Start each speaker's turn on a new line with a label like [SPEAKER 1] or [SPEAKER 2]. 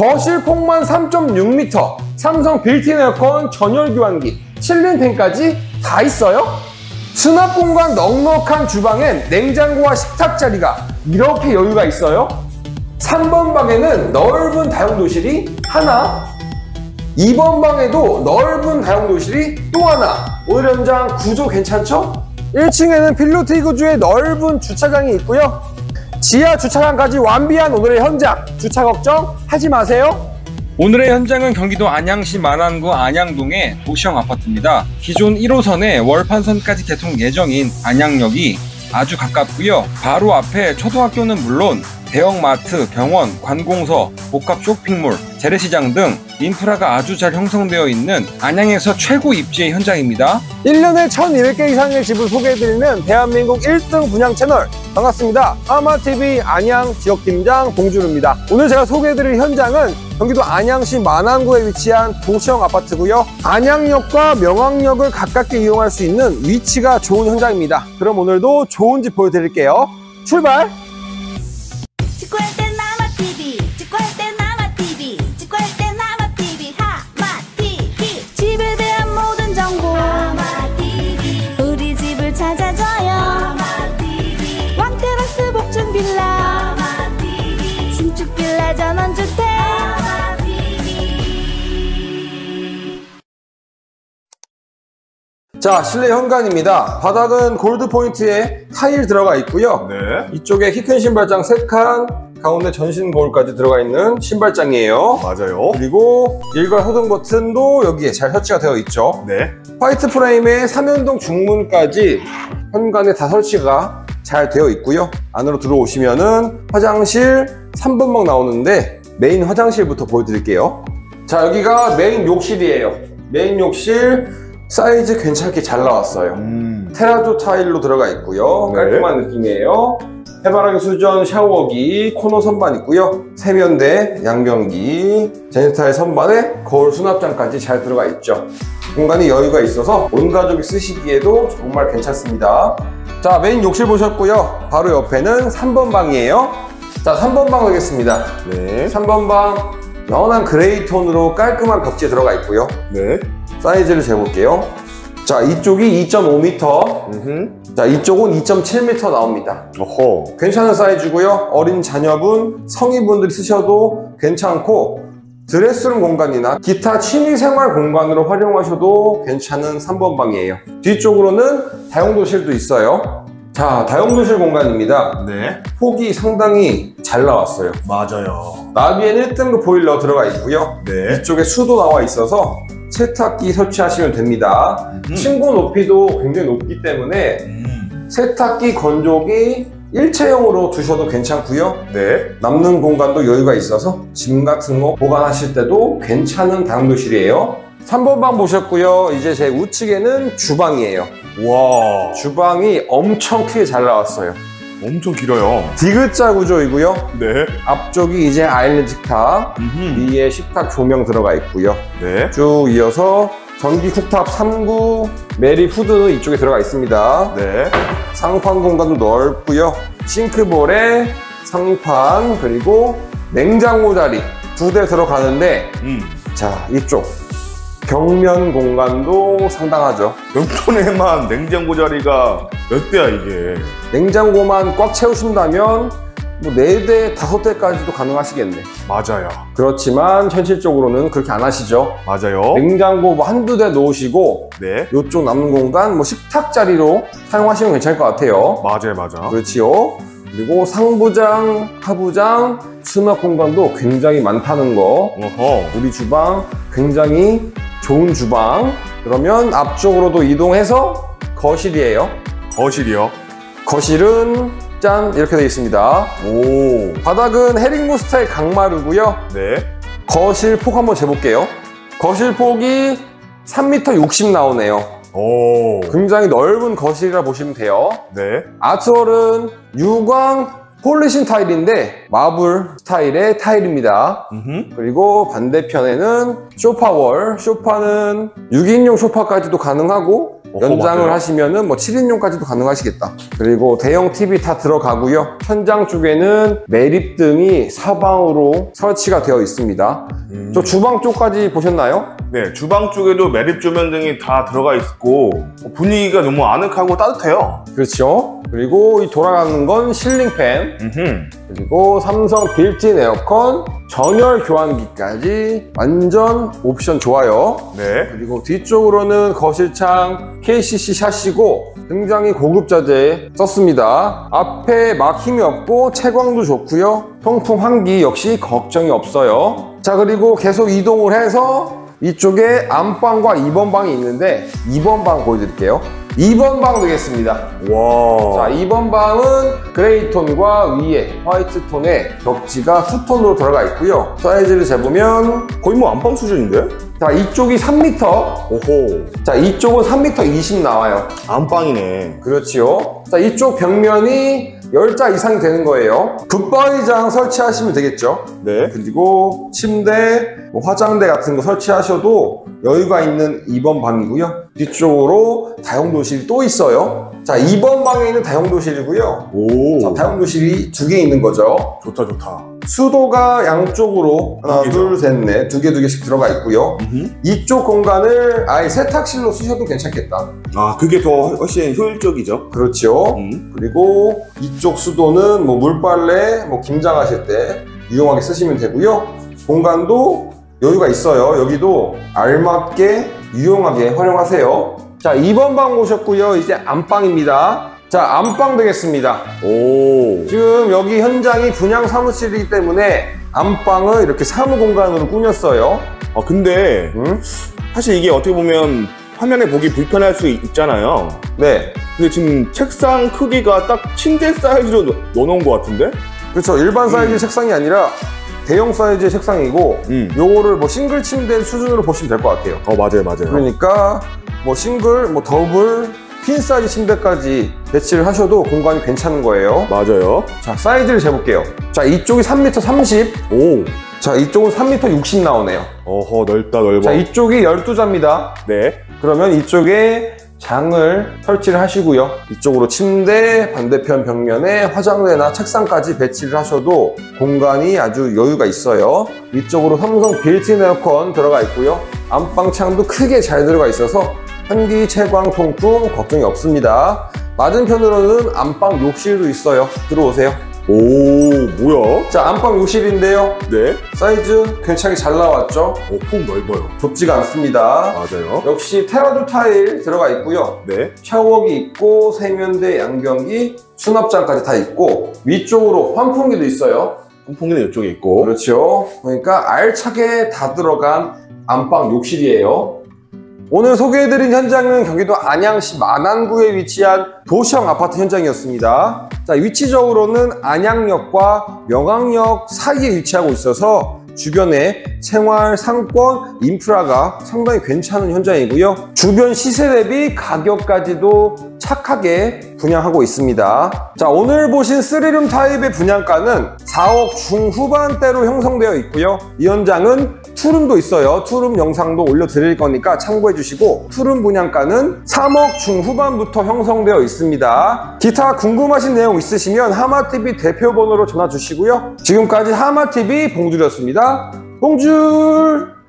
[SPEAKER 1] 거실 폭만 3.6m, 삼성 빌트인 에어컨 전열 교환기, ceiling fan까지 다 있어요? 수납 공간 넉넉한 주방엔 냉장고와 식탁 자리가 이렇게 여유가 있어요? 3번 방에는 넓은 다용도실이 하나, 2번 방에도 넓은 다용도실이 또 하나. 오늘 현장 구조 괜찮죠? 1층에는 필로티 구조의 넓은 주차장이 있고요. 지하 주차장까지 완비한 오늘의 현장. 주차 걱정 하지 마세요.
[SPEAKER 2] 오늘의 현장은 경기도 안양시 만안구 안양동의 도시형 아파트입니다. 기존 1호선에 월판선까지 개통 예정인 안양역이 아주 가깝고요. 바로 앞에 초등학교는 물론 대형마트, 병원, 관공서, 복합 쇼핑몰, 재래시장 등 인프라가 아주 잘 형성되어 있는 안양에서 최고 입지의 현장입니다.
[SPEAKER 1] 1년에 1200개 이상의 집을 소개해드리는 대한민국 1등 분양 채널 반갑습니다. 아마TV 안양 지역팀장 봉준우입니다. 오늘 제가 소개해드릴 현장은 경기도 안양시 만안구에 위치한 도시형 아파트고요. 안양역과 명왕역을 가깝게 이용할 수 있는 위치가 좋은 현장입니다. 그럼 오늘도 좋은 집 보여드릴게요. 출발! 자, 실내 현관입니다. 바닥은 골드 포인트에 타일 들어가 있고요.
[SPEAKER 3] 네.
[SPEAKER 1] 이쪽에 키 큰 신발장 3칸, 가운데 전신 거울까지 들어가 있는 신발장이에요.
[SPEAKER 3] 맞아요.
[SPEAKER 1] 그리고 일괄 소등 버튼도 여기에 잘 설치가 되어 있죠.
[SPEAKER 3] 네.
[SPEAKER 1] 화이트 프레임에 3연동 중문까지 현관에 다 설치가 잘 되어 있고요. 안으로 들어오시면 은 화장실 3번방 나오는데 메인 화장실부터 보여드릴게요. 자, 여기가 메인 욕실이에요. 메인 욕실 사이즈 괜찮게 잘 나왔어요.
[SPEAKER 3] 음.
[SPEAKER 1] 테라조 타일로 들어가 있고요.
[SPEAKER 3] 네.
[SPEAKER 1] 깔끔한 느낌이에요. 해바라기 수전 샤워기, 코너 선반 있고요. 세면대, 양변기, 젠다이 선반에 거울 수납장까지 잘 들어가 있죠. 공간이 여유가 있어서 온 가족이 쓰시기에도 정말 괜찮습니다. 자, 메인 욕실 보셨고요. 바로 옆에는 3번 방이에요. 자, 3번 방 가겠습니다.
[SPEAKER 3] 네.
[SPEAKER 1] 3번 방 연한 그레이 톤으로 깔끔한 벽지에 들어가 있고요.
[SPEAKER 3] 네.
[SPEAKER 1] 사이즈를 재볼게요. 자, 이쪽이 2.5m,
[SPEAKER 3] 음.
[SPEAKER 1] 자, 이쪽은 2.7m 나옵니다.
[SPEAKER 3] 어허.
[SPEAKER 1] 괜찮은 사이즈고요. 어린 자녀분, 성인분들이 쓰셔도 괜찮고 드레스룸 공간이나 기타 취미생활 공간으로 활용하셔도 괜찮은 3번 방이에요. 뒤쪽으로는 다용도실도 있어요. 자, 다용도실 공간입니다.
[SPEAKER 3] 네.
[SPEAKER 1] 폭이 상당히 잘 나왔어요.
[SPEAKER 3] 맞아요.
[SPEAKER 1] 나비엔 1등급 보일러 들어가 있고요.
[SPEAKER 3] 네.
[SPEAKER 1] 이쪽에 수도 나와 있어서 세탁기 설치하시면 됩니다.
[SPEAKER 3] 음.
[SPEAKER 1] 층고 높이도 굉장히 높기 때문에
[SPEAKER 3] 음.
[SPEAKER 1] 세탁기 건조기 일체형으로 두셔도 괜찮고요.
[SPEAKER 3] 네.
[SPEAKER 1] 남는 공간도 여유가 있어서 짐 같은 거 보관하실 때도 괜찮은 다용도실이에요. 3번 방 보셨고요. 이제 제 우측에는 주방이에요.
[SPEAKER 3] 와.
[SPEAKER 1] 주방이 엄청 크게 잘 나왔어요.
[SPEAKER 3] 엄청 길어요.
[SPEAKER 1] 디귿자 구조이고요.
[SPEAKER 3] 네.
[SPEAKER 1] 앞쪽이 이제 아일랜드 식탁,
[SPEAKER 3] 음.
[SPEAKER 1] 위에 식탁 조명 들어가 있고요.
[SPEAKER 3] 네.
[SPEAKER 1] 쭉 이어서 전기 쿡탑 3구, 메리 후드는 이쪽에 들어가 있습니다.
[SPEAKER 3] 네.
[SPEAKER 1] 상판 공간도 넓고요. 싱크볼에 상판 그리고 냉장고 자리 두 대 들어가는데
[SPEAKER 3] 음.
[SPEAKER 1] 자 이쪽 벽면 공간도 상당하죠.
[SPEAKER 3] 옆편에만 냉장고 자리가 몇 대야 이게?
[SPEAKER 1] 냉장고만 꽉 채우신다면 뭐 4대, 5대까지도 가능하시겠네.
[SPEAKER 3] 맞아요.
[SPEAKER 1] 그렇지만 현실적으로는 그렇게 안 하시죠.
[SPEAKER 3] 맞아요.
[SPEAKER 1] 냉장고 뭐 한두 대 놓으시고
[SPEAKER 3] 네.
[SPEAKER 1] 이쪽 남은 공간 뭐 식탁 자리로 사용하시면 괜찮을 것 같아요.
[SPEAKER 3] 맞아요, 맞아.
[SPEAKER 1] 그렇지요. 그리고 상부장, 하부장, 수납 공간도 굉장히 많다는 거.
[SPEAKER 3] 어허.
[SPEAKER 1] 우리 주방 굉장히 좋은 주방. 그러면 앞쪽으로도 이동해서 거실이에요.
[SPEAKER 3] 거실이요.
[SPEAKER 1] 거실은 짠 이렇게 되어 있습니다.
[SPEAKER 3] 오.
[SPEAKER 1] 바닥은 헤링보 스타일 강마루고요.
[SPEAKER 3] 네.
[SPEAKER 1] 거실 폭 한번 재볼게요. 거실 폭이 3m 60 나오네요.
[SPEAKER 3] 오.
[SPEAKER 1] 굉장히 넓은 거실이라 보시면 돼요.
[SPEAKER 3] 네.
[SPEAKER 1] 아트월은 유광 폴리신 타일인데 마블 스타일의 타일입니다.
[SPEAKER 3] 음흠.
[SPEAKER 1] 그리고 반대편에는 쇼파월, 쇼파는 6인용 쇼파까지도 가능하고
[SPEAKER 3] 어허,
[SPEAKER 1] 연장을
[SPEAKER 3] 맞아요.
[SPEAKER 1] 하시면은 뭐 7인용까지도 가능하시겠다. 그리고 대형 TV 다 들어가고요. 천장 쪽에는 매립등이 사방으로 설치가 되어 있습니다.
[SPEAKER 3] 음.
[SPEAKER 1] 저 주방 쪽까지 보셨나요?
[SPEAKER 3] 네, 주방 쪽에도 매립 조명 등이 다 들어가 있고 분위기가 너무 아늑하고 따뜻해요.
[SPEAKER 1] 그렇죠. 그리고 이 돌아가는 건 ceiling fan,
[SPEAKER 3] 음흠.
[SPEAKER 1] 그리고 삼성 빌트인 에어컨, 전열 교환기까지 완전 옵션 좋아요.
[SPEAKER 3] 네.
[SPEAKER 1] 그리고 뒤쪽으로는 거실창 KCC 샷시고 굉장히 고급 자재 썼습니다. 앞에 막힘이 없고 채광도 좋고요. 통풍 환기 역시 걱정이 없어요. 자 그리고 계속 이동을 해서 이쪽에 안방과 2번 방이 있는데 2번 방 보여드릴게요. 2번 방 되겠습니다.
[SPEAKER 3] 와.
[SPEAKER 1] 자, 2번 방은 gray 톤과 위에 white 톤의 벽지가 two-tone으로 들어가 있고요. 사이즈를 재보면
[SPEAKER 3] 거의 뭐 안방 수준인데?
[SPEAKER 1] 자, 이쪽이 3m,
[SPEAKER 3] 오호.
[SPEAKER 1] 자, 이쪽은 3m 20 나와요.
[SPEAKER 3] 안방이네.
[SPEAKER 1] 그렇지요. 자, 이쪽 벽면이 10자 이상이 되는 거예요. 붙박이장 설치하시면 되겠죠.
[SPEAKER 3] 네.
[SPEAKER 1] 그리고 침대, 뭐 화장대 같은 거 설치하셔도 여유가 있는 2번 방이고요. 뒤쪽으로 다용도실이 또 있어요. 자, 2번 방에 있는 다용도실이고요.
[SPEAKER 3] 오.
[SPEAKER 1] 자, 다용도실이 두 개 있는 거죠.
[SPEAKER 3] 좋다, 좋다.
[SPEAKER 1] 수도가 양쪽으로 하나,
[SPEAKER 3] 두 개죠.
[SPEAKER 1] 둘, 셋, 넷, 두 개, 두 개씩 들어가 있고요.
[SPEAKER 3] 음흠.
[SPEAKER 1] 이쪽 공간을 아예 세탁실로 쓰셔도 괜찮겠다.
[SPEAKER 3] 아, 그게 더 훨씬 효율적이죠.
[SPEAKER 1] 그렇죠.
[SPEAKER 3] 음.
[SPEAKER 1] 그리고 이쪽 수도는 뭐 물빨래, 뭐 김장하실 때 유용하게 쓰시면 되고요. 공간도 여유가 있어요. 여기도 알맞게 유용하게 활용하세요. 자, 2번 방 오셨고요. 이제 안방입니다. 자, 안방 되겠습니다.
[SPEAKER 3] 오.
[SPEAKER 1] 지금 여기 현장이 분양 사무실이기 때문에 안방을 이렇게 사무 공간으로 꾸몄어요.
[SPEAKER 3] 아, 근데
[SPEAKER 1] 음?
[SPEAKER 3] 사실 이게 어떻게 보면 화면에 보기 불편할 수 있잖아요.
[SPEAKER 1] 네.
[SPEAKER 3] 근데 지금 책상 크기가 딱 침대 사이즈로 넣- 넣어놓은 것 같은데?
[SPEAKER 1] 그렇죠. 일반 사이즈 책상이 아니라 대형 사이즈의 책상이고
[SPEAKER 3] 음.
[SPEAKER 1] 요거를 뭐 싱글 침대 수준으로 보시면 될 것 같아요.
[SPEAKER 3] 어, 맞아요, 맞아요.
[SPEAKER 1] 그러니까 뭐 싱글, 뭐 더블, queen 사이즈 침대까지 배치를 하셔도 공간이 괜찮은 거예요.
[SPEAKER 3] 맞아요.
[SPEAKER 1] 자, 사이즈를 재볼게요. 자, 이쪽이 3m 30,
[SPEAKER 3] 오.
[SPEAKER 1] 자, 이쪽은 3m 60 나오네요.
[SPEAKER 3] 어허, 넓다, 넓어.
[SPEAKER 1] 자, 이쪽이 12자입니다.
[SPEAKER 3] 네.
[SPEAKER 1] 그러면 이쪽에 장을 설치를 하시고요. 이쪽으로 침대, 반대편 벽면에 화장대나 책상까지 배치를 하셔도 공간이 아주 여유가 있어요. 위쪽으로 삼성 빌트인 에어컨 들어가 있고요. 안방 창도 크게 잘 들어가 있어서 환기, 채광, 통풍 걱정이 없습니다. 맞은편으로는 안방 욕실도 있어요. 들어오세요.
[SPEAKER 3] 오, 뭐야?
[SPEAKER 1] 자, 안방 욕실인데요.
[SPEAKER 3] 네.
[SPEAKER 1] 사이즈 괜찮게 잘 나왔죠?
[SPEAKER 3] 오, 폭 넓어요.
[SPEAKER 1] 좁지가 않습니다.
[SPEAKER 3] 맞아요.
[SPEAKER 1] 역시 테라조 타일 들어가 있고요.
[SPEAKER 3] 네.
[SPEAKER 1] 샤워기 있고 세면대, 양변기, 수납장까지 다 있고 위쪽으로 환풍기도 있어요.
[SPEAKER 3] 선풍기는 이쪽에 있고.
[SPEAKER 1] 그렇죠. 그러니까 알차게 다 들어간 안방 욕실이에요. 오늘 소개해드린 현장은 경기도 안양시 만안구에 위치한 도시형 아파트 현장이었습니다. 자, 위치적으로는 안양역과 명학역 사이에 위치하고 있어서 주변에 생활, 상권, 인프라가 상당히 괜찮은 현장이고요. 주변 시세 대비 가격까지도 착하게 분양하고 있습니다. 자, 오늘 보신 3룸 타입의 분양가는 4억 중후반대로 형성되어 있고요. 이 현장은 투룸도 있어요. 투룸 영상도 올려드릴 거니까 참고해 주시고 투룸 분양가는 3억 중후반부터 형성되어 있습니다. 기타 궁금하신 내용 있으시면 하마TV 대표 번호로 전화 주시고요. 지금까지 하마TV 봉준이었습니다. 봉줄!